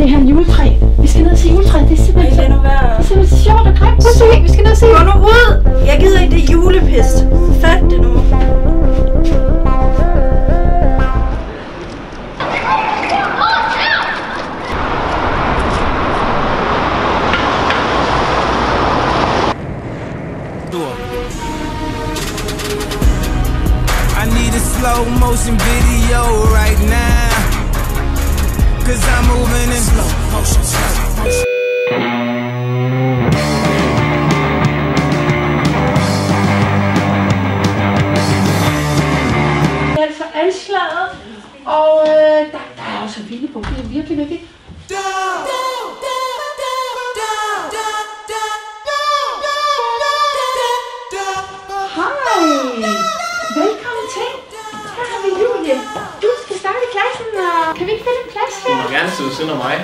det her juletræ. Vi skal ned og se juletræet. Det er Ej, simpelthen så, nu være. det er simpelthen så sjovt og grimt. Prøv at se, vi skal ned og se. Gå nu ud! Jeg gider ikke det julepist. Fat det nu. I need a slow motion video right now. Emotions. Det er anslaget. Og øh, der, der er også vilde på. Det er virkelig, virkelig. Hej. Velkommen til. Her har vi Julie. Du skal starte i klassen, og kan vi ikke finde en plads Du må gerne sidde ved siden af mig.